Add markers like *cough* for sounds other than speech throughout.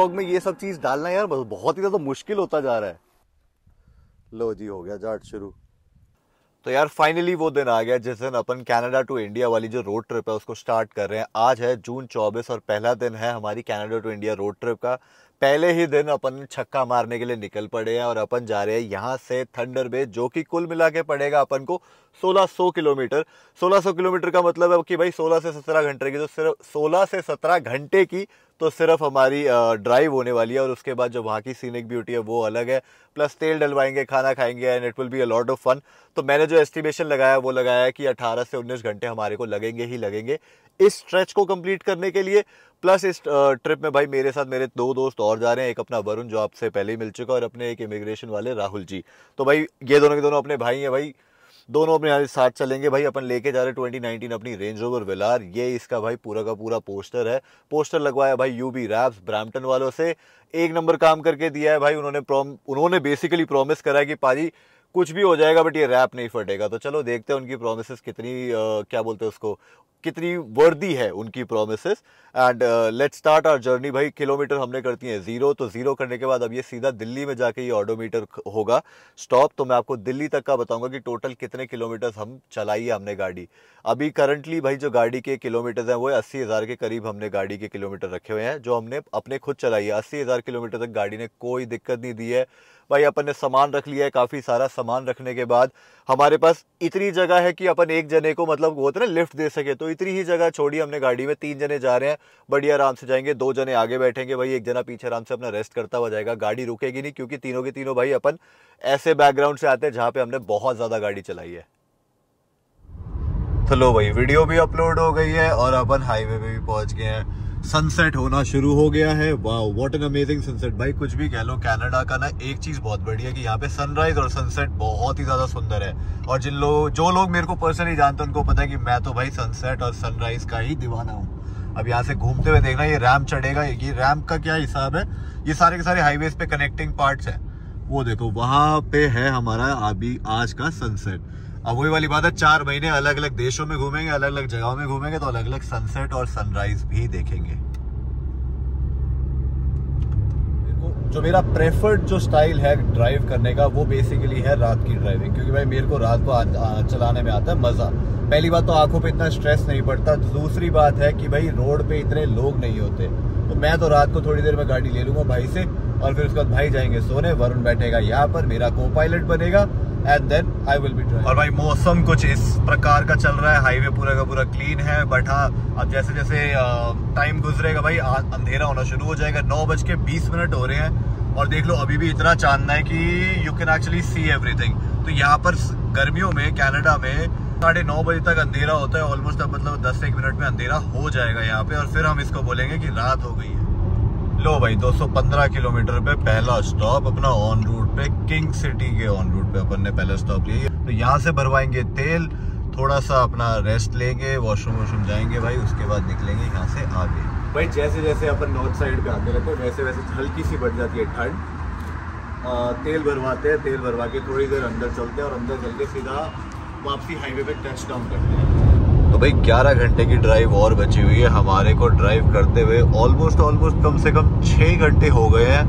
Vlog में ये सब चीज़ डालना यार बहुत ही ज़्यादा मुश्किल होता जा रहा है। लो जी, हो गया जाट शुरू। तो यार फाइनली वो दिन आ गया जिस दिन अपन कनाडा टू इंडिया वाली जो रोड ट्रिप है, उसको स्टार्ट कर रहे हैं। आज है जून 24 और पहला दिन है हमारी Canada to India road trip का। पहले ही दिन अपन छक्का मारने के लिए निकल पड़े हैं और अपन जा रहे हैं यहाँ से थंडर बे जो कि कुल मिला के पड़ेगा अपन को 1600 किलोमीटर। 1600 किलोमीटर का मतलब है कि भाई 16 से 17 घंटे की तो सिर्फ़ 16 से 17 घंटे की तो सिर्फ़ हमारी ड्राइव होने वाली है और उसके बाद जो वहाँ की सीनिक ब्यूटी है वो अलग है। प्लस तेल डलवाएँगे, खाना खाएँगे and it will be a lot of fun तो मैंने जो एस्टिमेशन लगाया वो लगाया है कि 18 से 19 घंटे हमारे को लगेंगे ही लगेंगे। इस स्ट्रेच को कंप्लीट करने के लिए प्लस इस ट्रिप में भाई मेरे साथ मेरे दो दोस्त और जा रहे हैं, एक अपना वरुण जो आपसे पहले ही मिल चुका है और अपने एक इमिग्रेशन वाले राहुल जी। तो भाई ये दोनों के दोनों अपने भाई हैं भाई। दोनों अपने यहाँ साथ चलेंगे भाई अपन लेके जा रहे ट्वेंटी नाइनटीन अपनी रेंज रोवर विलार ये इसका भाई पूरा का पूरा पोस्टर है। पोस्टर लगवाया भाई यू बी रैप्स ब्रैम्पटन वालों से। एक नंबर काम करके दिया है भाई उन्होंने प्रॉम उन्होंने बेसिकली प्रॉमिस करा कि पाजी कुछ भी हो जाएगा बट ये रैप नहीं फटेगा। तो चलो देखते हैं उनकी प्रोमिस कितनी आ, क्या बोलते हैं उसको कितनी वर्दी है उनकी promise and let's start our journey भाई किलोमीटर हमने करती है ज़ीरो तो ज़ीरो करने के बाद अब ये सीधा दिल्ली में जाके ये ऑडोमीटर होगा. स्टॉप तो मैं आपको दिल्ली तक का बताऊँगा कि टोटल कितने किलोमीटर हम चलाई है हमने गाड़ी. अभी करंटली भाई जो गाड़ी के किलोमीटर हैं, वो अस्सी हज़ार के करीब हमने गाड़ी के किलोमीटर रखे हुए हैं, जो हमने अपने खुद चलाई है. अस्सी हज़ार किलोमीटर तक गाड़ी ने कोई दिक्कत नहीं दी है. भाई अपन ने सामान रख लिया है, काफ़ी सारा सामान रखने के बाद हमारे पास इतनी जगह है कि अपन एक जने को मतलब वो होता ना, लिफ्ट दे सके। तो इतनी ही जगह छोड़ी हमने गाड़ी में, तीन जने जा रहे हैं, बढ़िया आराम से जाएँगे, दो जने आगे बैठेंगे, भाई एक जना पीछे आराम से अपना रेस्ट करता हुआ जाएगा, गाड़ी रुकेगी नहीं, क्योंकि तीनों के तीनों भाई अपन ऐसे बैकग्राउंड से आते हैं जहाँ पे हमने बहुत ज़्यादा गाड़ी चलाई है। तो लो भाई वीडियो भी अपलोड हो गई है और अपन हाईवे पे भी पहुँच गए हैं। सनसेट होना शुरू हो गया है। वाह व्हाट एन अमेजिंग सनसेट भाई, कुछ भी कह लो कनाडा का ना एक चीज़ बहुत बढ़िया कि यहाँ पे सनराइज और सनसेट बहुत ही ज़्यादा सुंदर है। और जिन लोग जो लोग मेरे को पर्सनली जानते हैं, उनको पता है कि मैं तो भाई सनसेट और सनराइज का ही दीवाना हूँ। अब यहाँ से घूमते हुए देखना, ये रैम चढ़ेगा, ये रैम का क्या हिसाब है? ये सारे के सारे हाईवे पे कनेक्टिंग पार्ट है। वो देखो, वहाँ पे है हमारा अभी आज का सनसेट अब वही वाली बात है, चार महीने अलग अलग देशों में घूमेंगे अलग अलग जगहों में घूमेंगे तो अलग अलग सनसेट और सनराइज भी देखेंगे। जो मेरा प्रेफर्ड जो स्टाइल है ड्राइव करने का, वो बेसिकली है रात की ड्राइविंग क्योंकि भाई मेरे को रात को चलाने में आता है मज़ा। पहली बात तो आँखों पे इतना स्ट्रेस नहीं पड़ता, दूसरी बात है कि भाई रोड पे इतने लोग नहीं होते। तो मैं तो रात को थोड़ी देर में गाड़ी ले लूँगा भाई से, और फिर उसके बाद भाई जाएँगे सोने, वरुण बैठेगा यहाँ पर, मेरा को पायलट बनेगा and then I will be drive और भाई मौसम कुछ इस प्रकार का चल रहा है हाईवे पूरा का पूरा क्लीन है बट हाँ अब जैसे जैसे टाइम गुजरेगा भाई अंधेरा होना शुरू हो जाएगा, नौ बज के बीस मिनट हो रहे हैं, और देख लो अभी भी इतना चांदना है कि you can actually see everything तो यहाँ पर गर्मियों में कनाडा में, साढ़े नौ बजे तक अंधेरा होता है ऑलमोस्ट अब मतलब दस एक मिनट में अंधेरा हो जाएगा यहाँ पे, और फिर हम इसको बोलेंगे कि रात हो गई है। लो भाई 215 किलोमीटर पे पहला स्टॉप अपना ऑन रूट पे किंग सिटी के ऑन रूट पे अपन ने पहला स्टॉप लिया। तो यहाँ से भरवाएँगे तेल थोड़ा सा अपना रेस्ट लेंगे वॉशरूम वॉशरूम जाएँगे भाई उसके बाद निकलेंगे यहाँ से आगे। भाई जैसे जैसे अपन नॉर्थ साइड पे आते रहते हैं वैसे वैसे हल्की सी बढ़ जाती है ठंड। तेल भरवाते हैं तेल भरवा के थोड़ी देर अंदर चलते हैं और अंदर चल के सीधा वापसी हाईवे पे टच डाउन करते हैं। तो भाई 11 घंटे की ड्राइव और बची हुई है हमारे को ड्राइव करते हुए ऑलमोस्ट ऑलमोस्ट कम से कम छः घंटे हो गए हैं।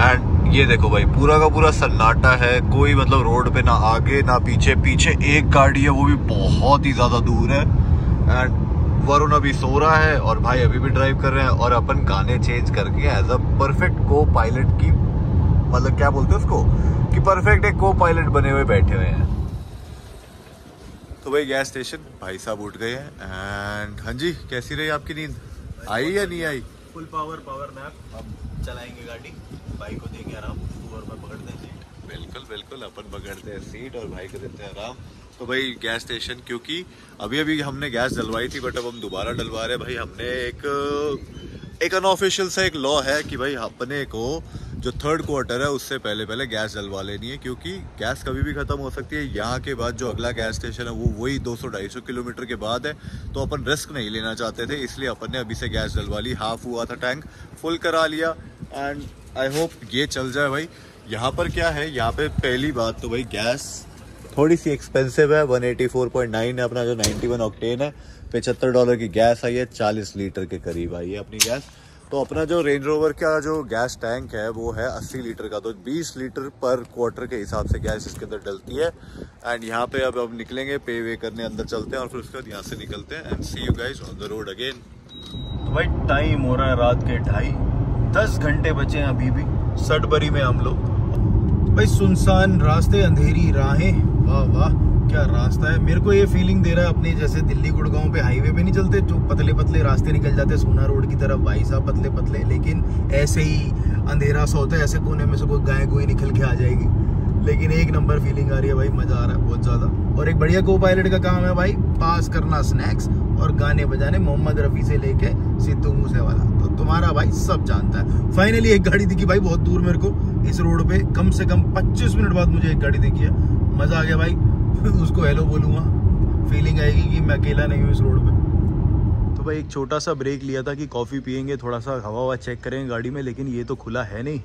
एंड ये देखो भाई पूरा का पूरा सन्नाटा है कोई मतलब रोड पे ना आगे ना पीछे। पीछे एक गाड़ी है वो भी बहुत ही ज़्यादा दूर है। एंड वरुण अभी सो रहा है और भाई अभी भी ड्राइव कर रहे हैं और अपन गाने चेंज करके एज अ परफेक्ट को पायलट की मतलब क्या बोलते हैं उसको? कि परफेक्ट एक को पायलट बने हुए बैठे हुए हैं। तो भाई गैस स्टेशन भाई साहब उठ गए हैं। एंड हाँ जी कैसी रही आपकी नींद? आई या नहीं आई? फुल पावर पावर नैप अब चलाएँगे गाड़ी। भाई को देंगे आराम और मैं पकड़ते हैं सीट बिल्कुल बिल्कुल, अपन पकड़ते हैं सीट और भाई को देते हैं आराम। तो भाई गैस स्टेशन क्योंकि अभी अभी हमने गैस डलवाई थी बट अब हम दोबारा डलवा रहे हैं। भाई, हमने एक एक अनऑफिशियल सा एक लॉ है कि भाई, अपने को जो थर्ड क्वार्टर है, उससे पहले पहले गैस डलवा लेनी है, क्योंकि गैस कभी भी ख़त्म हो सकती है। यहाँ के बाद जो अगला गैस स्टेशन है, वो वही 200-250 किलोमीटर के बाद है। तो अपन रिस्क नहीं लेना चाहते थे, इसलिए अपन ने अभी से गैस डलवा ली। हाफ़ हुआ था टैंक फुल करा लिया। एंड आई होप ये चल जाए भाई। यहाँ पर क्या है? यहाँ पे पहली बात तो भाई गैस थोड़ी सी एक्सपेंसिव है। 184.9 है अपना, जो 91 ऑक्टेन है। पचहत्तर डॉलर की गैस आई है 40 लीटर के करीब आई है अपनी गैस तो अपना जो रेंज रोवर का जो गैस टैंक है, वो है 80 लीटर का। तो 20 लीटर पर क्वार्टर के हिसाब से गैस इसके अंदर डलती है। एंड यहाँ पे अब अब निकलेंगे पे वे करने, अंदर चलते हैं और फिर उसके बाद यहाँ से निकलते हैं। And see you guys on the road again तो भाई टाइम हो रहा है रात के ढाई। दस घंटे बचे हैं अभी भी, सटबरी में हम लोग। भाई, सुनसान रास्ते, अंधेरी राहें। वाह वाह, क्या रास्ता है। मेरे को ये फीलिंग दे रहा है अपने जैसे दिल्ली गुड़गांव पे हाईवे पे नहीं चलते, जो पतले पतले रास्ते निकल जाते सोना रोड की तरफ़, भाई साहब पतले पतले लेकिन ऐसे ही अंधेरा सा होता है, ऐसे कोने में से कोई गाय गोई निकल के आ जाएगी। लेकिन एक नंबर फीलिंग आ रही है भाई, मज़ा आ रहा है बहुत ज़्यादा। और एक बढ़िया को पायलट का काम है भाई, पास करना स्नैक्स और गाने बजाने मोहम्मद रफी से लेके सिद्धू मूसे वाला तुम्हारा भाई सब जानता है। फाइनली एक गाड़ी दिखी भाई, बहुत दूर मेरे को। इस रोड पे कम से कम 25 मिनट बाद मुझे एक गाड़ी दिखी है। मज़ा आ गया भाई। *laughs* उसको हेलो बोलूँगा। फीलिंग आएगी कि मैं अकेला नहीं हूँ इस रोड पे। तो भाई एक छोटा सा ब्रेक लिया था कि कॉफ़ी पियेंगे, थोड़ा सा हवा हवा चेक करेंगे गाड़ी में, लेकिन ये तो खुला है नहीं।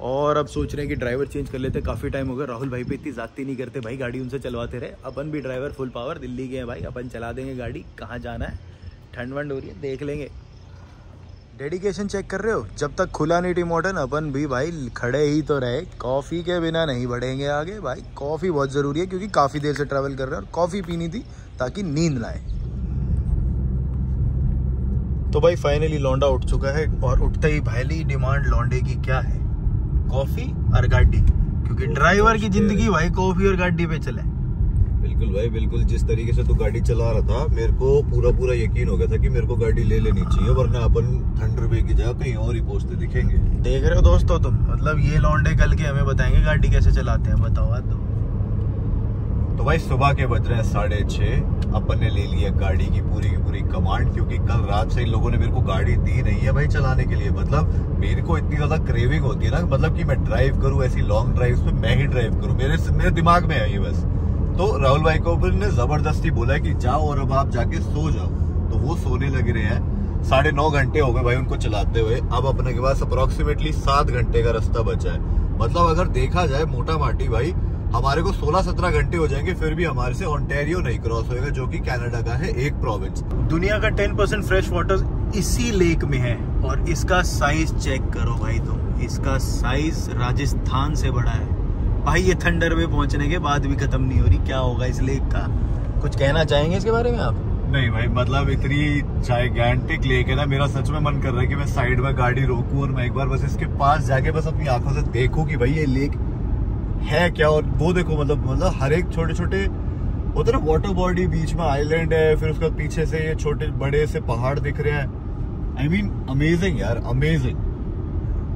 और अब सोच रहे हैं कि ड्राइवर चेंज कर लेते काफ़ी टाइम हो गया। राहुल भाई पे इतनी जाती नहीं करते भाई, गाड़ी उनसे चलवाते रहे। अपन भी ड्राइवर फुल पावर दिल्ली के हैं भाई। अपन चला देंगे गाड़ी। कहाँ जाना है? ठंड वंड हो रही है, देख लेंगे। डेडिकेशन चेक कर रहे हो? जब तक खुला नहीं टी मॉडर्न अपन भी भाई खड़े ही तो रहे। कॉफ़ी के बिना नहीं बढ़ेंगे आगे। भाई कॉफ़ी बहुत ज़रूरी है क्योंकि काफ़ी देर से ट्रैवल कर रहे हैं और कॉफ़ी पीनी थी ताकि नींद लाए तो भाई फाइनली लौंडा उठ चुका है और उठते ही पहली डिमांड लौंडे की क्या है? कॉफ़ी और गाड़ी। क्योंकि ड्राइवर की ज़िंदगी भाई कॉफ़ी और गाड़ी पे चले। बिल्कुल भाई बिल्कुल। जिस तरीके से तू गाड़ी चला रहा था मेरे को पूरा पूरा यकीन हो गया था कि मेरे को गाड़ी ले लेनी चाहिए वरना अपन थंडर बे की जगह कहीं और ही पहुँचते दिखेंगे। देख रहे हो दोस्तों तुम? मतलब ये लौंडे कल के हमें बताएँगे गाड़ी कैसे चलाते हैं बताओ तो। तो भाई सुबह के बज रहे हैं साढ़े छह। अपन ने ले लिया गाड़ी की पूरी की पूरी कमांड क्योंकि कल रात से इन लोगों ने मेरे को गाड़ी दी नहीं है भाई चलाने के लिए। मतलब मेरे को इतनी ज़्यादा क्रेविंग होती है ना मतलब कि मैं ड्राइव करूँ ऐसी लॉन्ग ड्राइव में मैं ही ड्राइव करूँ। मेरे मेरे दिमाग में है ये बस। तो राहुल भाई को ने ज़बरदस्ती बोला कि जाओ और अब आप जाके सो जाओ। तो वो सोने लग रहे हैं। साढ़े नौ घंटे हो गए भाई उनको चलाते हुए। अब अपने के पास अप्रोक्सीमेटली सात घंटे का रास्ता बचा है। मतलब अगर देखा जाए मोटा माटी भाई, हमारे को 16-17 घंटे हो जाएँगे, फिर भी हमारे से ऑन्टेरियो नहीं क्रॉस होएगा, जो कि कनाडा का है एक प्रोविंस दुनिया का 10 परसेंट फ्रेश वाटर इसी लेक में है। और इसका साइज़ चेक करो भाई तुम। इसका साइज़ राजस्थान से बड़ा है। भाई, ये थंडर में पहुँचने के बाद भी खत्म नहीं हो रही। क्या होगा इस लेक का? कुछ कहना चाहेंगे इसके बारे में आप? नहीं भाई मतलब इतनी जाइगैंटिक लेक है ना, मेरा सच में मन कर रहा है कि मैं साइड में गाड़ी रोकूं और मैं एक बार बस इसके पास जाके बस अपनी आँखों से देखूँ कि भाई, ये लेक है क्या? और वो देखो मतलब मतलब हर एक छोटे छोटे ना वाटर बॉडी बीच में आइलैंड है, फिर उसके पीछे से ये छोटे, बड़े से पहाड़ दिख रहे हैं। आई मीन अमेजिंग यार अमेजिंग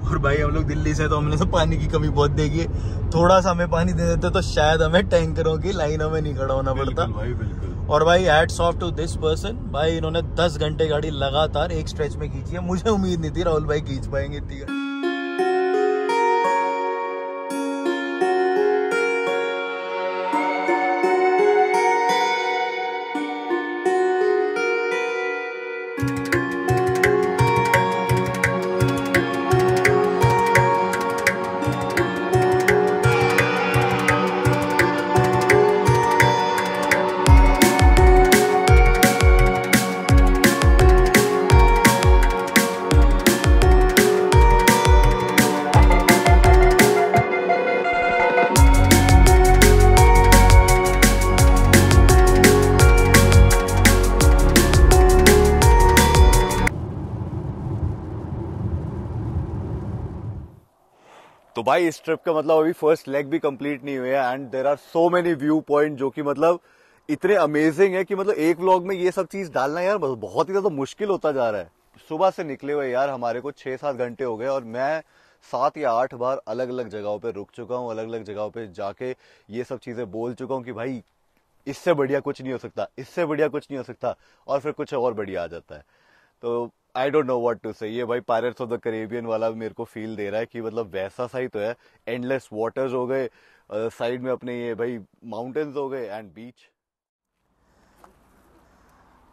और भाई हम लोग दिल्ली से तो हमने सब पानी की कमी बहुत देखी है। थोड़ा सा हमें पानी दे देते तो शायद हमें टैंकरों की लाइनों में नहीं खड़ा होना पड़ता। भाई बिल्कुल। और भाई एड सॉफ्ट टू दिस पर्सन भाई इन्होंने 10 घंटे गाड़ी लगातार एक स्ट्रेच में खींची है। मुझे उम्मीद नहीं थी राहुल भाई खींच पाएँगे इतनी भाई, इस ट्रिप का मतलब अभी फ़र्स्ट लेग भी कंप्लीट नहीं हुए है and there are so many viewpoint जो कि मतलब इतने अमेजिंग है कि मतलब एक व्लॉग में ये सब चीज़ डालना यार बहुत ही ज़्यादा मुश्किल होता जा रहा है। सुबह से निकले हुए यार हमारे को छह सात घंटे हो गए और मैं सात या आठ बार अलग अलग जगहों पे रुक चुका हूँ अलग अलग जगहों पे जाके ये सब चीज़ें बोल चुका हूँ कि भाई, इससे बढ़िया कुछ नहीं हो सकता, इससे बढ़िया कुछ नहीं हो सकता और फिर कुछ और बढ़िया आ जाता है। तो I don't know what to say ये भाई पायरेट्स ऑफ़ द करेबियन वाला मेरे को फील दे रहा है कि मतलब वैसा सा ही तो है। एंडलेस वाटर्स हो गए साइड में अपने ये भाई माउंटेन्स हो गए एंड बीच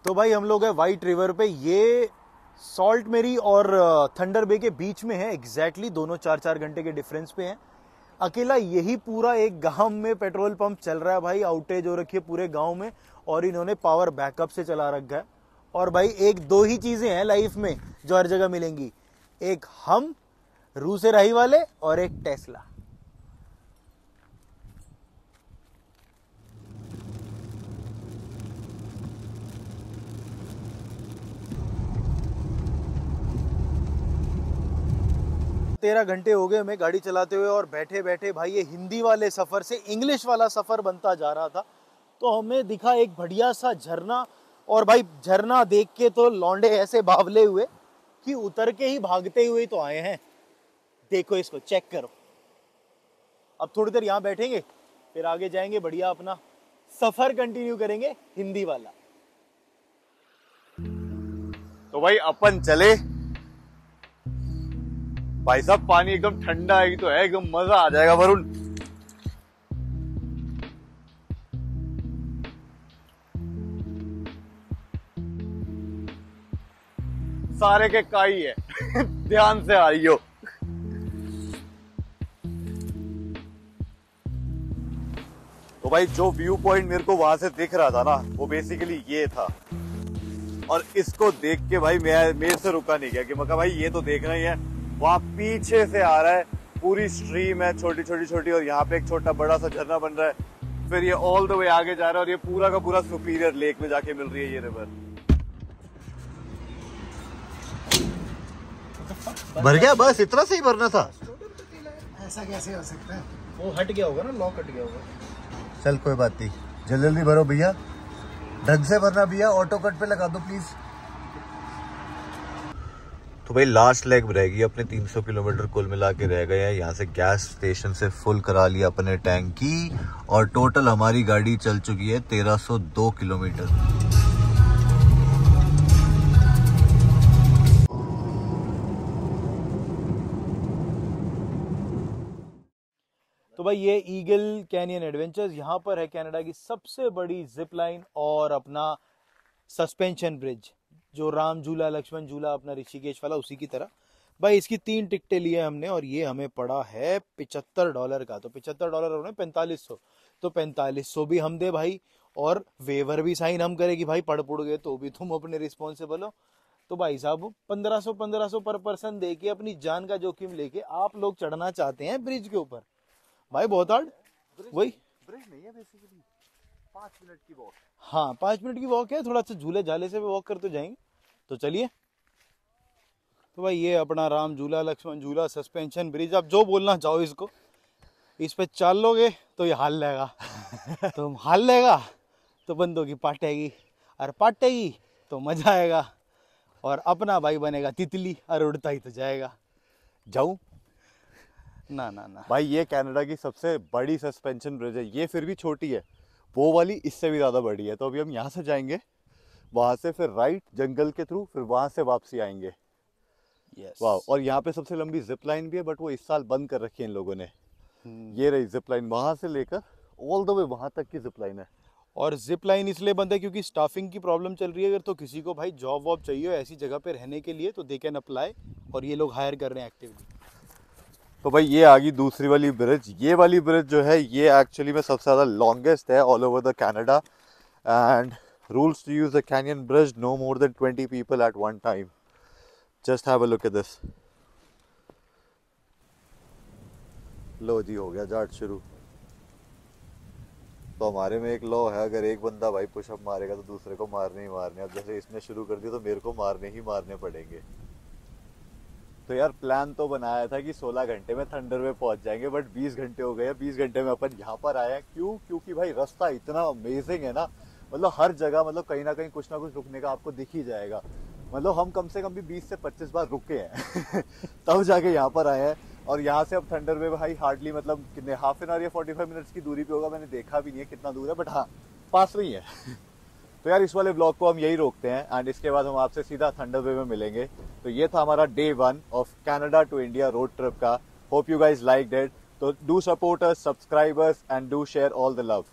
तो भाई हम लोग है वाइट रिवर पे। ये सॉल्ट मेरी और थंडर बे के बीच में है। एग्जैक्टली exactly, दोनों चार चार घंटे के डिफरेंस पे हैं। अकेला यही पूरा एक गाँव में पेट्रोल पंप चल रहा है भाई। आउटेज हो रखी है पूरे गाँव में और इन्होंने पावर बैकअप से चला रखा है। और भाई, एक दो ही चीज़ें हैं लाइफ में जो हर जगह मिलेंगी। एक हम, रू से राही वाले और एक टेस्ला तेरह घंटे हो गए हमें गाड़ी चलाते हुए और बैठे बैठे भाई, ये हिंदी वाले सफ़र से इंग्लिश वाला सफ़र बनता जा रहा था। तो हमें दिखा एक बढ़िया सा झरना और भाई झरना देख के तो लौंडे ऐसे बावले हुए कि उतर के ही भागते हुए तो आए हैं। देखो इसको चेक करो। अब थोड़ी देर यहाँ बैठेंगे, फिर आगे जाएँगे, बढ़िया अपना सफ़र कंटिन्यू करेंगे हिंदी वाला। तो भाई अपन चले। भाई साहब, पानी एकदम ठंडा है तो है, एकदम मज़ा आ जाएगा वरुण। सारे के काई है। ध्यान से आइयो। तो भाई, जो व्यू पॉइंट मेरे को वहाँ से दिख रहा था ना, वो बेसिकली ये था। और इसको देख के भाई, मैं, मेरे से रुका नहीं गया कि मैं भाई, ये तो देखना ही है। वहाँ पीछे से आ रहा है, पूरी स्ट्रीम है, छोटी छोटी छोटी, और यहाँ पे एक छोटा बड़ा सा झरना बन रहा है। फिर ये ऑल द वे आगे जा रहा है, और ये पूरा का पूरा सुपीरियर लेक में जाके मिल रही है ये रिवर भर गया बस इतना सही भरना था। ऐसा कैसे हो सकता है? वो हट गया होगा ना लॉक हट गया होगा। चल कोई बात नहीं। जल्दी जल्दी भरो भैया। ढंग से भरना भैया ऑटो कट पे लगा दो प्लीज़ तो भाई लास्ट लेग रहेगी अपने 300 किलोमीटर कुल मिला के रह गए हैं। यहाँ से गैस स्टेशन से फुल करा लिया अपने टैंक की। और टोटल हमारी गाड़ी चल चुकी है 1302 किलोमीटर। भाई, ये ईगल कैनियन एडवेंचर्स यहाँ पर है कनाडा की सबसे बड़ी जिप लाइन और अपना सस्पेंशन ब्रिज जो राम झूला, लक्ष्मण झूला, अपना ऋषिकेश वाला, उसी की तरह। भाई, इसकी तीन टिकटें लिए हमने और ये हमें पड़ा है पिचहत्तर डॉलर का। तो पिचहत्तर डॉलर होने पैंतालीस सौ। तो पैंतालीस सौ भी हम दे भाई और वेवर भी साइन हम करे कि भाई, पढ़ पुड़ गए तो भी तुम अपने रिस्पॉन्सिबल हो। तो भाई साहब, पंद्रह सौ पंद्रह सौ पर पर्सन दे के अपनी जान का जोखिम लेके आप लोग चढ़ना चाहते हैं ब्रिज के ऊपर। भाई बहुत हार्ड वही? ब्रिज नहीं है बेसिकली पाँच मिनट की वॉक हाँ पाँच मिनट की वॉक है थोड़ा सा झूले झाले से भी वॉक करते जाएँगे। तो चलिए। तो भाई ये अपना राम झूला लक्ष्मण झूला सस्पेंशन ब्रिज आप जो बोलना चाहो इसको। इस पे चल लोगे तो ये हाल लेगा। *laughs* तो हाल लेगा तो बंदों की पाटेगी। और पाटेगी तो मज़ा आएगा। और अपना भाई बनेगा तितली और उड़ता ही तो जाएगा। जाऊँ? ना ना ना। भाई ये कनाडा की सबसे बड़ी सस्पेंशन ब्रिज है। ये फिर भी छोटी है। वो वाली इससे भी ज़्यादा बड़ी है। तो अभी हम यहाँ से जाएँगे। वहाँ से फिर राइट जंगल के थ्रू फिर वहाँ से वापसी आएँगे। Yes. वाह और यहाँ पे सबसे लंबी जिप लाइन भी है बट वो इस साल बंद कर रखी है इन लोगों ने। ये रही जिप लाइन वहाँ से लेकर ऑल द वे वहाँ तक की जिप लाइन है। और जिप लाइन इसलिए बंद है क्योंकि स्टाफिंग की प्रॉब्लम चल रही है। अगर तो किसी को भाई जॉब वॉब चाहिए ऐसी जगह पे रहने के लिए तो दे कैन अप्लाई और ये लोग हायर कर रहे हैं एक्टिवली तो भाई ये आ गई दूसरी वाली ब्रिज। ये वाली ब्रिज जो है, ये एक्चुअली में सबसे ज़्यादा लॉन्गेस्ट है all over the Canada and rules to use the canyon bridge no more than twenty people at one time just have a look at this लो जी, हो गया जाट शुरू। तो हमारे में एक लॉ है, अगर एक बंदा भाई पुशअप मारेगा तो दूसरे को मारने ही मारने अब जैसे इसने शुरू कर दिया तो मेरे को मारने ही मारने पड़ेंगे। तो यार प्लान तो बनाया था कि 16 घंटे में थंडर में पहुँच जाएँगे बट 20 घंटे हो गए 20 घंटे में अपन यहाँ पर हैं। क्यों? क्योंकि भाई रास्ता इतना अमेजिंग है ना। मतलब हर जगह मतलब कहीं ना कहीं कुछ ना कुछ रुकने का आपको दिख ही जाएगा। मतलब हम कम से कम भी 20 से 25 बार रुके हैं। *laughs* तब जाके यहाँ पर आए हैं। और यहाँ से अब थंडर वे भाई हार्डली मतलब कितने हाफ़ एन आवर या 45 मिनट्स की दूरी पे होगा, मैंने देखा भी नहीं है कितना दूर है बट हाँ पास में ही है। *laughs* तो यार, इस वाले ब्लॉग को हम यही रोकते हैं एंड इसके बाद हम आपसे सीधा थंडर वे में मिलेंगे। तो ये था हमारा day one of Canada to India road trip का। Hope you guys like that तो do support us subscribers and do share all the love